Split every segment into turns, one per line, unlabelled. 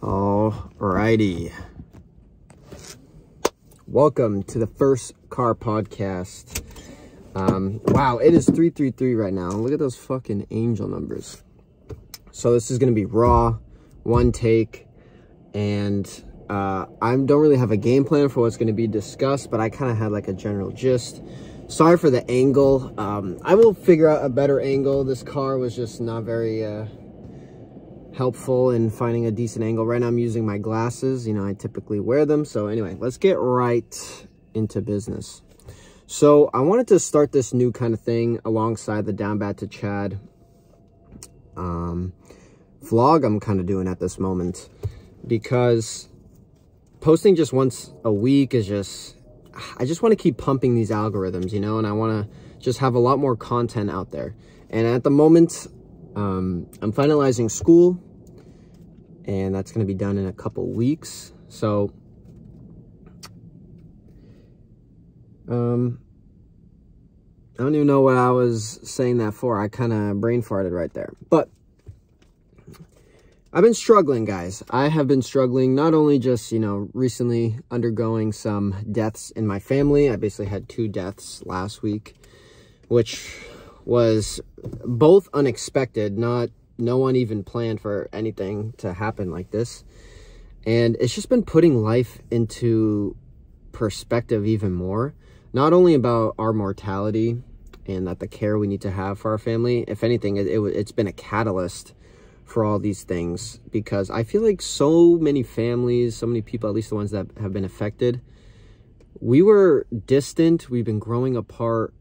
Alrighty. Welcome to the first car podcast. Um, wow, it is 333 right now. Look at those fucking angel numbers. So this is going to be raw, one take, and uh, I don't really have a game plan for what's going to be discussed, but I kind of had like a general gist. Sorry for the angle. Um, I will figure out a better angle. This car was just not very... Uh, helpful in finding a decent angle. Right now I'm using my glasses. You know, I typically wear them. So anyway, let's get right into business. So I wanted to start this new kind of thing alongside the Down Bad to Chad um, vlog I'm kind of doing at this moment because posting just once a week is just, I just want to keep pumping these algorithms, you know, and I want to just have a lot more content out there. And at the moment, um, I'm finalizing school and that's going to be done in a couple weeks. So, um, I don't even know what I was saying that for. I kind of brain farted right there. But I've been struggling, guys. I have been struggling not only just, you know, recently undergoing some deaths in my family. I basically had two deaths last week, which was both unexpected, not no one even planned for anything to happen like this. And it's just been putting life into perspective even more. Not only about our mortality and that the care we need to have for our family. If anything, it, it, it's been a catalyst for all these things because I feel like so many families, so many people, at least the ones that have been affected, we were distant. We've been growing apart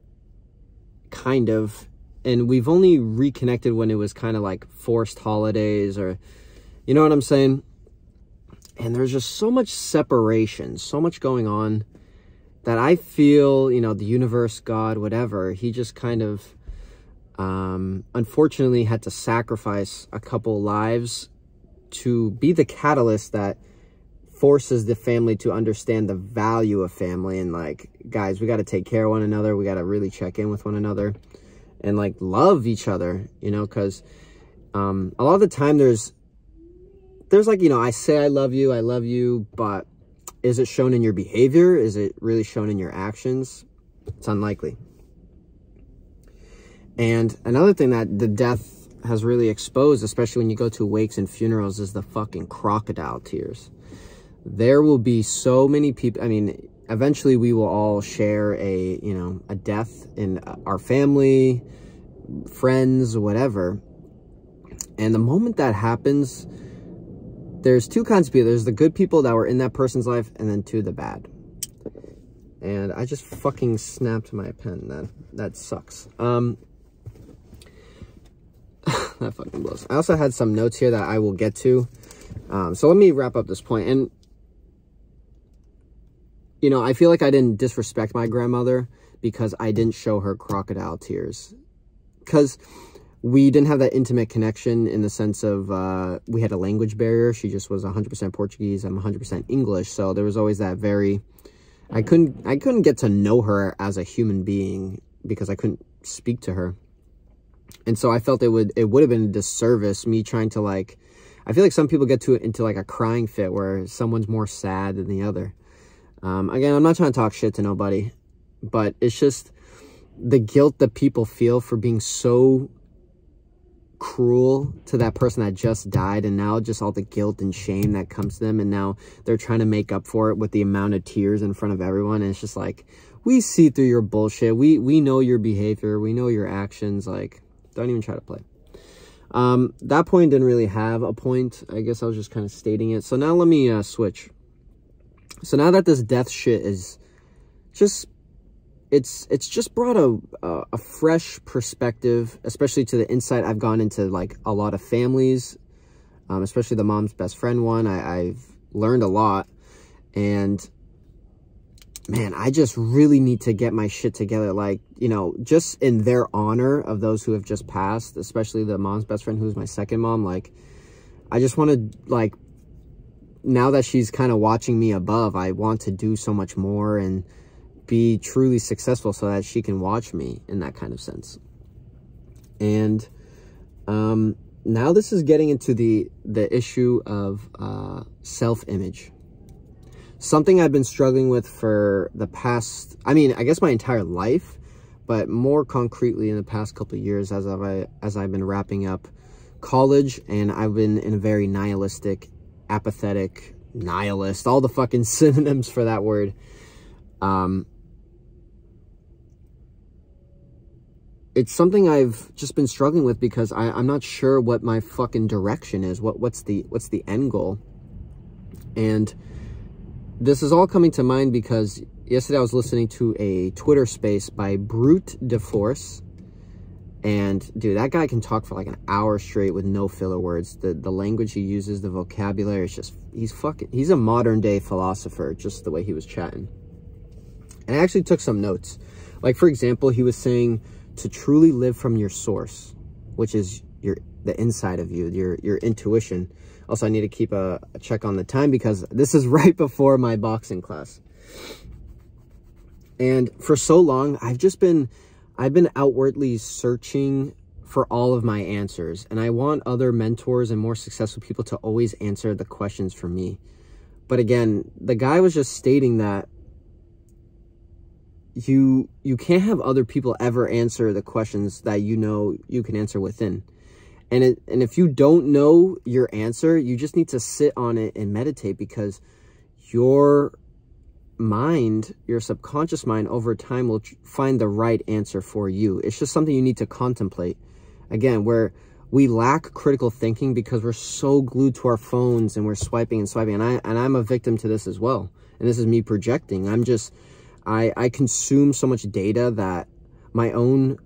kind of and we've only reconnected when it was kind of like forced holidays or you know what I'm saying? And there's just so much separation, so much going on that I feel, you know, the universe, God, whatever, he just kind of um, unfortunately had to sacrifice a couple lives to be the catalyst that forces the family to understand the value of family and like guys we got to take care of one another we got to really check in with one another and like love each other, you know, because um, a lot of the time there's, there's like, you know, I say I love you, I love you, but is it shown in your behavior? Is it really shown in your actions? It's unlikely. And another thing that the death has really exposed, especially when you go to wakes and funerals, is the fucking crocodile tears. There will be so many people, I mean, eventually we will all share a, you know, a death in our family, friends, whatever. And the moment that happens, there's two kinds of people. There's the good people that were in that person's life, and then two, the bad. And I just fucking snapped my pen. That, that sucks. Um, that fucking blows. I also had some notes here that I will get to. Um, so let me wrap up this point. And you know, I feel like I didn't disrespect my grandmother because I didn't show her crocodile tears. Because we didn't have that intimate connection in the sense of uh, we had a language barrier. She just was 100% Portuguese. I'm 100% English. So there was always that very... I couldn't, I couldn't get to know her as a human being because I couldn't speak to her. And so I felt it would, it would have been a disservice me trying to like... I feel like some people get to into like a crying fit where someone's more sad than the other. Um, again, I'm not trying to talk shit to nobody, but it's just the guilt that people feel for being so cruel to that person that just died and now just all the guilt and shame that comes to them and now they're trying to make up for it with the amount of tears in front of everyone and it's just like we see through your bullshit. We we know your behavior. We know your actions. Like don't even try to play. Um that point didn't really have a point. I guess i was just kind of stating it. So now let me uh switch so now that this death shit is just it's it's just brought a, a, fresh perspective, especially to the insight I've gone into like a lot of families, um, especially the mom's best friend one. I, I've learned a lot, and man, I just really need to get my shit together. Like you know, just in their honor of those who have just passed, especially the mom's best friend who's my second mom. Like, I just want to like now that she's kind of watching me above, I want to do so much more and be truly successful so that she can watch me in that kind of sense. And um, now this is getting into the the issue of uh, self-image something i've been struggling with for the past i mean i guess my entire life but more concretely in the past couple years as i've as i've been wrapping up college and i've been in a very nihilistic apathetic nihilist all the fucking synonyms for that word um it's something I've just been struggling with because I, I'm not sure what my fucking direction is. What what's the what's the end goal? And this is all coming to mind because yesterday I was listening to a Twitter space by Brute de Force. And dude, that guy can talk for like an hour straight with no filler words. The the language he uses, the vocabulary, it's just he's fucking he's a modern day philosopher, just the way he was chatting. And I actually took some notes. Like for example, he was saying to truly live from your source, which is your the inside of you, your your intuition. Also, I need to keep a, a check on the time because this is right before my boxing class. And for so long, I've just been I've been outwardly searching for all of my answers. And I want other mentors and more successful people to always answer the questions for me. But again, the guy was just stating that you you can't have other people ever answer the questions that you know you can answer within and it, and if you don't know your answer you just need to sit on it and meditate because your mind your subconscious mind over time will find the right answer for you. It's just something you need to contemplate. Again where we lack critical thinking because we're so glued to our phones and we're swiping and swiping. And i and i'm a victim to this as well. And this is me projecting. I'm just I, I consume so much data that my own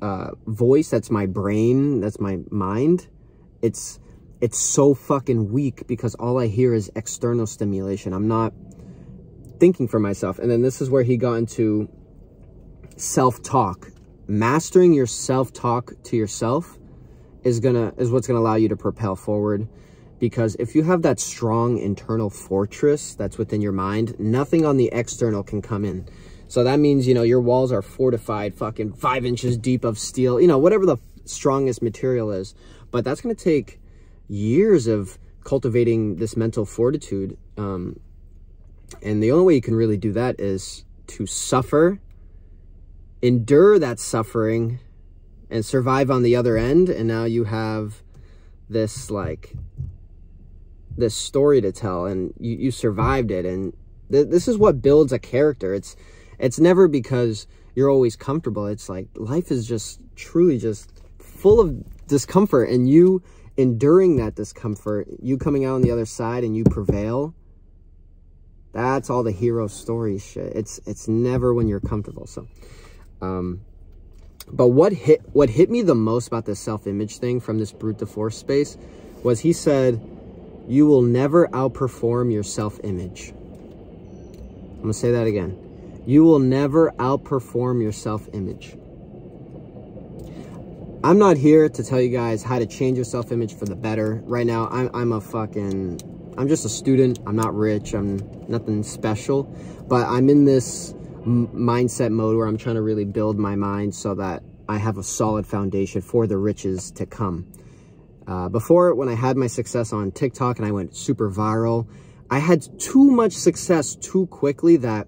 uh, voice, that's my brain, that's my mind, it's it's so fucking weak because all I hear is external stimulation. I'm not thinking for myself. And then this is where he got into self-talk. Mastering your self-talk to yourself is gonna is what's gonna allow you to propel forward because if you have that strong internal fortress that's within your mind, nothing on the external can come in. So that means, you know, your walls are fortified, fucking five inches deep of steel, you know, whatever the strongest material is. But that's going to take years of cultivating this mental fortitude. Um, and the only way you can really do that is to suffer, endure that suffering, and survive on the other end. And now you have this like this story to tell and you, you survived it. And th this is what builds a character. It's it's never because you're always comfortable. It's like life is just truly just full of discomfort and you enduring that discomfort you coming out on the other side and you prevail that's all the hero story shit it's it's never when you're comfortable so um but what hit what hit me the most about this self-image thing from this brute de force space was he said you will never outperform your self-image. I'm going to say that again. You will never outperform your self-image. I'm not here to tell you guys how to change your self-image for the better. Right now, I'm, I'm a fucking... I'm just a student. I'm not rich. I'm nothing special. But I'm in this mindset mode where I'm trying to really build my mind so that I have a solid foundation for the riches to come. Uh, before, when I had my success on TikTok and I went super viral, I had too much success too quickly that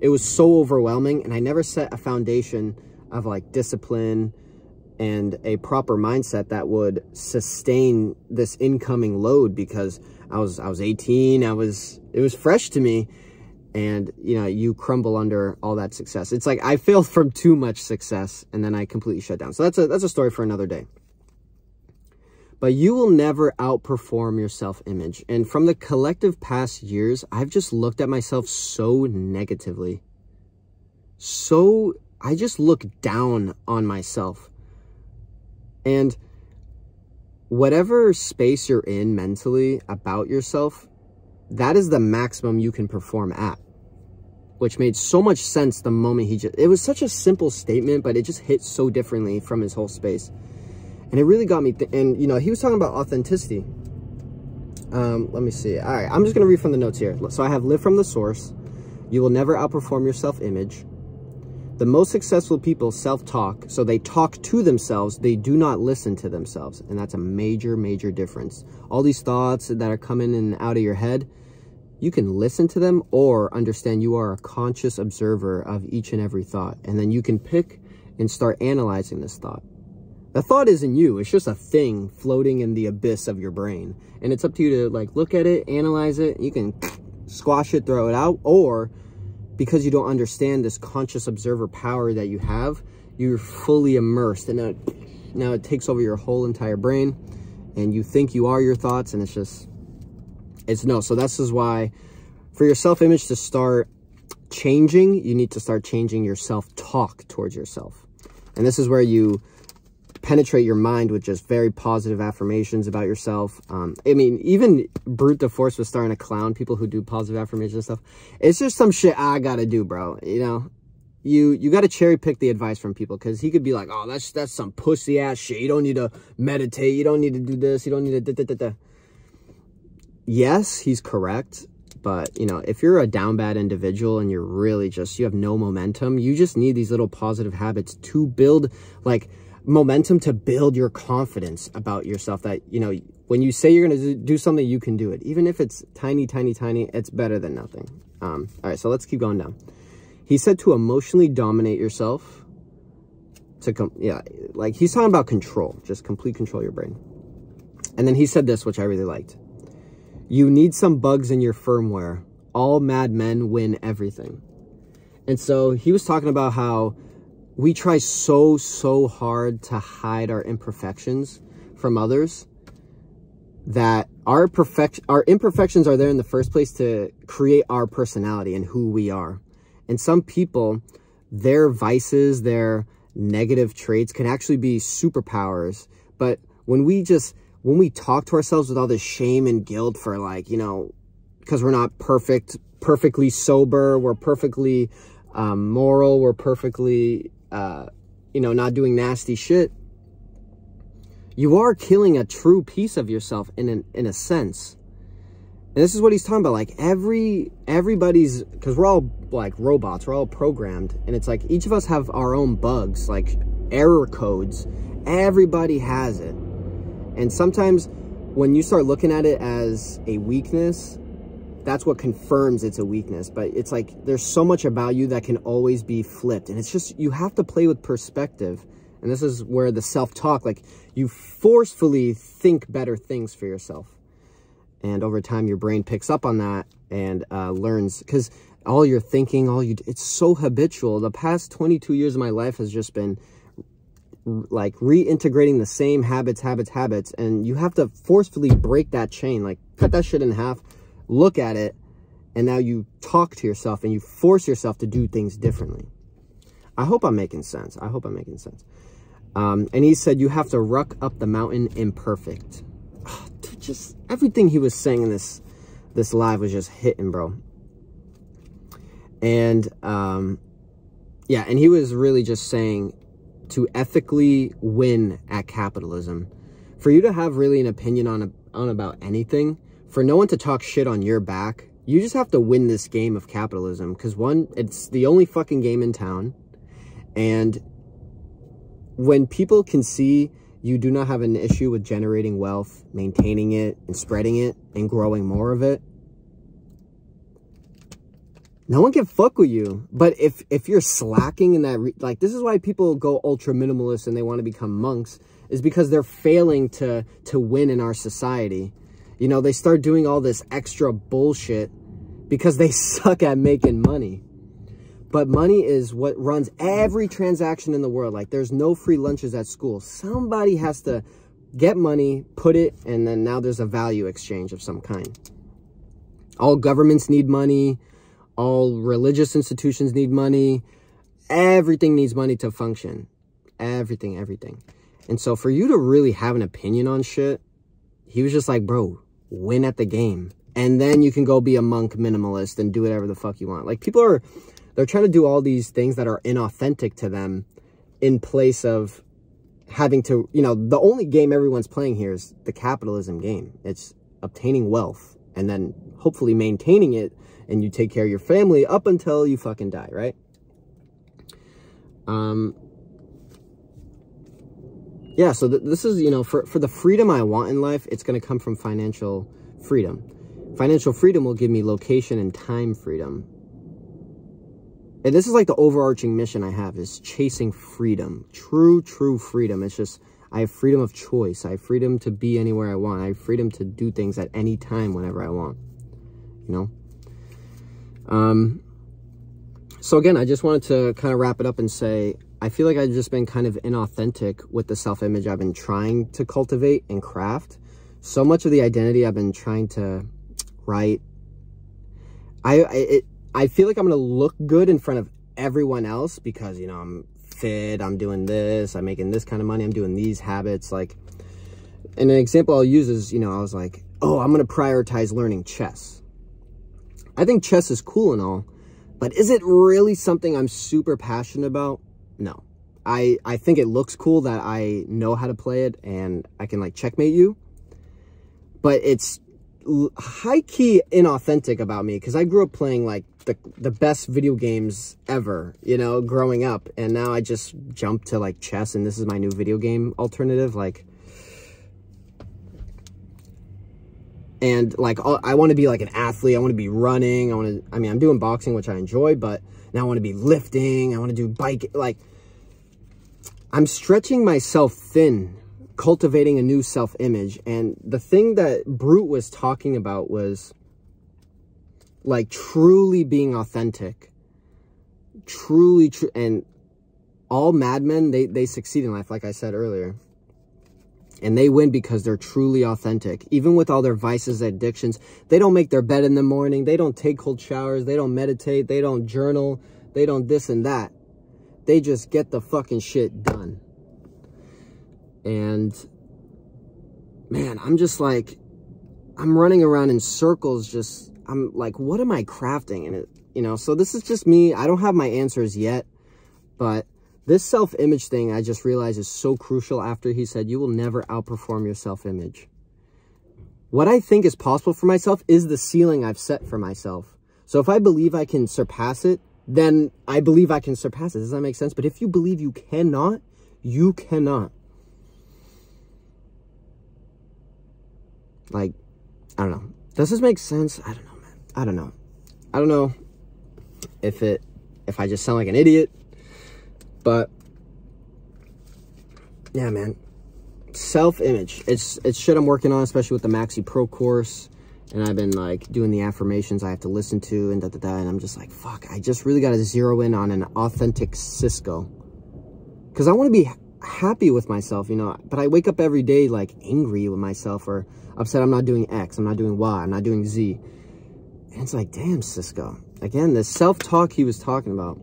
it was so overwhelming and I never set a foundation of like discipline and a proper mindset that would sustain this incoming load because I was I was 18, I was it was fresh to me and you know you crumble under all that success. It's like I failed from too much success and then I completely shut down. So that's a that's a story for another day but you will never outperform your self-image. And from the collective past years, I've just looked at myself so negatively. So, I just look down on myself. And whatever space you're in mentally about yourself, that is the maximum you can perform at. Which made so much sense the moment he just... It was such a simple statement, but it just hit so differently from his whole space. And it really got me, and you know, he was talking about authenticity. Um, let me see. All right, I'm just going to read from the notes here. So I have live from the source. You will never outperform your self-image. The most successful people self-talk, so they talk to themselves, they do not listen to themselves. And that's a major, major difference. All these thoughts that are coming in and out of your head, you can listen to them or understand you are a conscious observer of each and every thought. And then you can pick and start analyzing this thought. The thought isn't you. It's just a thing floating in the abyss of your brain. And it's up to you to like look at it, analyze it. You can squash it, throw it out, or because you don't understand this conscious observer power that you have, you're fully immersed and now, now it takes over your whole entire brain and you think you are your thoughts and it's just, it's no. So this is why for your self-image to start changing, you need to start changing your self-talk towards yourself. And this is where you penetrate your mind with just very positive affirmations about yourself. Um, I mean, even Brute de Force was starting to clown people who do positive affirmations and stuff. It's just some shit I gotta do, bro. You know, you you got to cherry pick the advice from people because he could be like, oh, that's that's some pussy ass shit. You don't need to meditate. You don't need to do this. You don't need to. Da, da, da, yes, he's correct. But, you know, if you're a down bad individual and you're really just, you have no momentum, you just need these little positive habits to build, like, momentum to build your confidence about yourself that, you know, when you say you're going to do something, you can do it. Even if it's tiny, tiny, tiny, it's better than nothing. Um, all right, so let's keep going down. He said to emotionally dominate yourself. To come, yeah, like he's talking about control, just complete control your brain. And then he said this, which I really liked. You need some bugs in your firmware. All mad men win everything. And so he was talking about how we try so, so hard to hide our imperfections from others that our perfect our imperfections are there in the first place to create our personality and who we are. And some people, their vices, their negative traits can actually be superpowers. But when we just when we talk to ourselves with all this shame and guilt for like, you know, because we're not perfect, perfectly sober, we're perfectly um, moral, we're perfectly uh, you know, not doing nasty shit, you are killing a true piece of yourself in an, in a sense. And this is what he's talking about. Like every, everybody's, cause we're all like robots, we're all programmed. And it's like each of us have our own bugs, like error codes. Everybody has it. And sometimes when you start looking at it as a weakness, that's what confirms it's a weakness. But it's like there's so much about you that can always be flipped. And it's just, you have to play with perspective. And this is where the self-talk, like you forcefully think better things for yourself. And over time, your brain picks up on that and uh, learns because all your thinking, all you, it's so habitual. The past 22 years of my life has just been like reintegrating the same habits, habits, habits. And you have to forcefully break that chain, like cut that shit in half, look at it, and now you talk to yourself and you force yourself to do things differently. I hope I'm making sense. I hope I'm making sense. Um, and he said, you have to ruck up the mountain imperfect. Oh, just everything he was saying in this, this live was just hitting, bro. And, um, yeah, and he was really just saying to ethically win at capitalism. For you to have really an opinion on, on about anything, for no one to talk shit on your back, you just have to win this game of capitalism. Because one, it's the only fucking game in town. And when people can see you do not have an issue with generating wealth, maintaining it, and spreading it, and growing more of it, no one can fuck with you. But if if you're slacking in that, like this is why people go ultra minimalist and they want to become monks, is because they're failing to to win in our society. You know, they start doing all this extra bullshit because they suck at making money. But money is what runs every transaction in the world. Like there's no free lunches at school. Somebody has to get money, put it, and then now there's a value exchange of some kind. All governments need money. All religious institutions need money. Everything needs money to function. Everything, everything. And so for you to really have an opinion on shit, he was just like, bro, win at the game. And then you can go be a monk minimalist and do whatever the fuck you want. Like people are, they're trying to do all these things that are inauthentic to them in place of having to, you know, the only game everyone's playing here is the capitalism game. It's obtaining wealth and then hopefully maintaining it and you take care of your family up until you fucking die, right? Um, yeah, so th this is, you know, for, for the freedom I want in life, it's going to come from financial freedom. Financial freedom will give me location and time freedom. And this is like the overarching mission I have is chasing freedom. True, true freedom. It's just, I have freedom of choice. I have freedom to be anywhere I want. I have freedom to do things at any time whenever I want. You know? Um, so again, I just wanted to kind of wrap it up and say, I feel like I've just been kind of inauthentic with the self-image I've been trying to cultivate and craft. So much of the identity I've been trying to write, I, it, I feel like I'm going to look good in front of everyone else because, you know, I'm fit, I'm doing this, I'm making this kind of money, I'm doing these habits. Like, and an example I'll use is, you know, I was like, oh, I'm going to prioritize learning chess. I think chess is cool and all, but is it really something I'm super passionate about? No. I, I think it looks cool that I know how to play it and I can like checkmate you. But it's high key inauthentic about me because I grew up playing like the the best video games ever, you know, growing up, and now I just jumped to like chess, and this is my new video game alternative, like. And like I want to be like an athlete. I want to be running. I want to. I mean, I'm doing boxing, which I enjoy, but now I want to be lifting. I want to do bike. Like I'm stretching myself thin cultivating a new self-image. And the thing that Brute was talking about was like truly being authentic. Truly true. And all madmen, they, they succeed in life, like I said earlier. And they win because they're truly authentic. Even with all their vices, and addictions, they don't make their bed in the morning. They don't take cold showers. They don't meditate. They don't journal. They don't this and that. They just get the fucking shit done. And man, I'm just like, I'm running around in circles. Just, I'm like, what am I crafting? And it, you know, so this is just me. I don't have my answers yet, but this self-image thing, I just realized is so crucial after he said, you will never outperform your self-image. What I think is possible for myself is the ceiling I've set for myself. So if I believe I can surpass it, then I believe I can surpass it. Does that make sense? But if you believe you cannot, you cannot. Like, I don't know. Does this make sense? I don't know, man. I don't know. I don't know if it, if I just sound like an idiot, but yeah, man. Self-image. It's, it's shit I'm working on, especially with the Maxi Pro course. And I've been like doing the affirmations I have to listen to and da da da. And I'm just like, fuck, I just really got to zero in on an authentic Cisco. Cause I want to be happy with myself, you know, but I wake up every day like angry with myself or upset I'm not doing X, I'm not doing Y, I'm not doing Z. And it's like, damn, Cisco. Again, the self-talk he was talking about.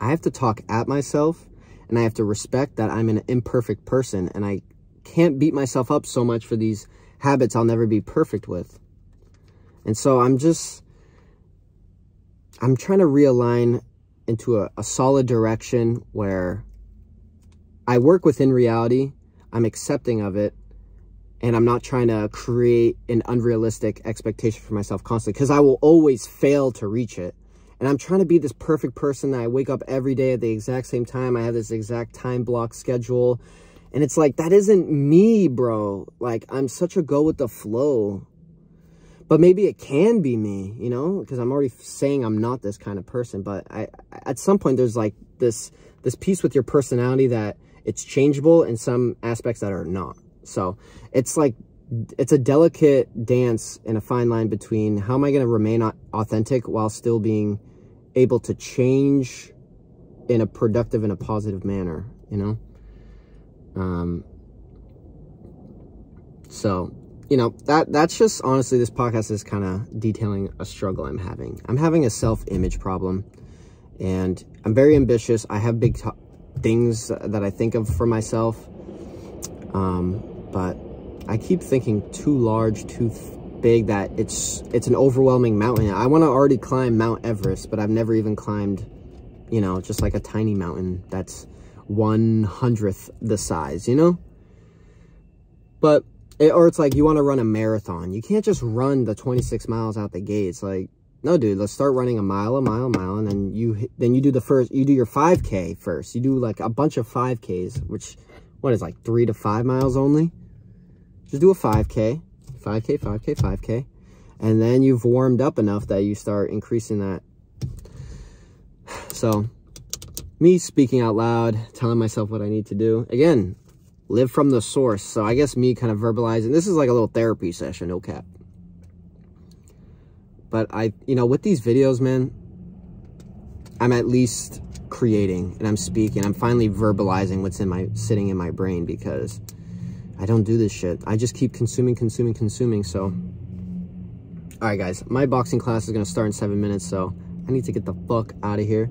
I have to talk at myself and I have to respect that I'm an imperfect person and I can't beat myself up so much for these habits I'll never be perfect with. And so I'm just, I'm trying to realign into a, a solid direction where I work within reality. I'm accepting of it. And I'm not trying to create an unrealistic expectation for myself constantly because I will always fail to reach it. And I'm trying to be this perfect person that I wake up every day at the exact same time. I have this exact time block schedule. And it's like, that isn't me, bro. Like, I'm such a go with the flow. But maybe it can be me, you know, because I'm already saying I'm not this kind of person. But I, at some point, there's like this, this piece with your personality that it's changeable in some aspects that are not. So it's like, it's a delicate dance and a fine line between how am I going to remain authentic while still being able to change in a productive and a positive manner, you know? Um, so, you know, that that's just honestly, this podcast is kind of detailing a struggle I'm having. I'm having a self-image problem and I'm very ambitious. I have big things that I think of for myself. Um, but I keep thinking too large, too big that it's it's an overwhelming mountain. I want to already climb Mount Everest, but I've never even climbed, you know, just like a tiny mountain that's one hundredth the size, you know? But, it, or it's like you want to run a marathon. You can't just run the 26 miles out the gate. It's Like, no, dude, let's start running a mile, a mile, a mile, and then you then you do the first, you do your 5K first. You do like a bunch of 5Ks, which, what is like three to five miles only? Just do a 5K, 5K, 5K, 5K, and then you've warmed up enough that you start increasing that. So, me speaking out loud, telling myself what I need to do. Again, live from the source. So I guess me kind of verbalizing. This is like a little therapy session, no cap. But I, you know, with these videos, man, I'm at least creating and I'm speaking. I'm finally verbalizing what's in my, sitting in my brain because I don't do this shit. I just keep consuming, consuming, consuming. So, all right, guys, my boxing class is going to start in seven minutes. So I need to get the fuck out of here.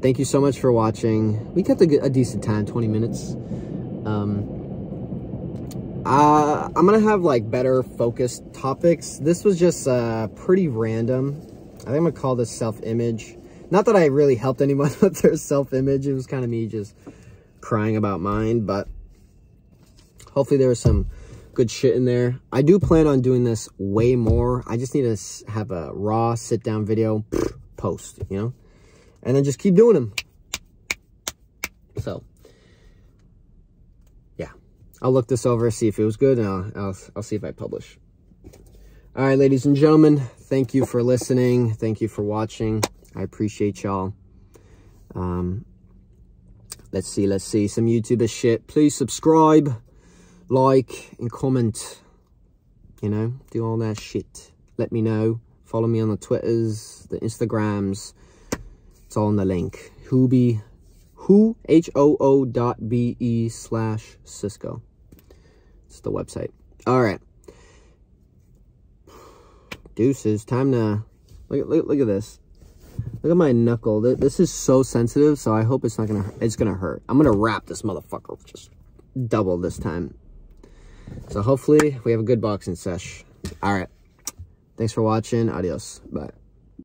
Thank you so much for watching. We kept a, a decent time, 20 minutes. Um, uh, I'm gonna have like better focused topics. This was just uh, pretty random. I think I'm gonna call this self-image. Not that I really helped anyone with their self-image. It was kind of me just crying about mine, but hopefully there was some good shit in there. I do plan on doing this way more. I just need to have a raw sit-down video post, you know? And then just keep doing them. So, yeah. I'll look this over, see if it was good, and I'll, I'll, I'll see if I publish. All right, ladies and gentlemen, thank you for listening. Thank you for watching. I appreciate y'all. Um, let's see, let's see. Some YouTuber shit. Please subscribe, like, and comment. You know, do all that shit. Let me know. Follow me on the Twitters, the Instagrams. It's all in the link. Hoobie, who, H-O-O dot B-E slash Cisco. It's the website. All right. Deuces. Time to... Look, look, look at this. Look at my knuckle. This is so sensitive, so I hope it's not gonna... It's gonna hurt. I'm gonna wrap this motherfucker. Just double this time. So hopefully we have a good boxing sesh. All right. Thanks for watching. Adios. Bye.